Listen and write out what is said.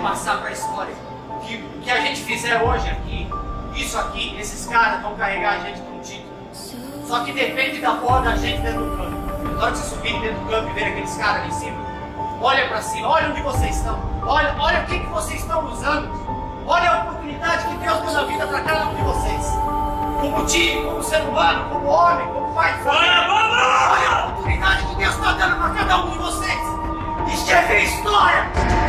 passar para a história. Que o que a gente fizer hoje aqui, isso aqui, esses caras vão carregar a gente com um título. Só que depende da porra da gente dentro do campo. Na hora que você subir dentro do campo e ver aqueles caras ali em cima, olha para cima, olha onde vocês estão. Olha, olha o que, que vocês estão usando. Olha a oportunidade que Deus deu na vida para cada um de vocês. Como time, como ser humano, como homem, como pai olha. Olha a oportunidade que Deus está dando para cada um de vocês. Escrever história.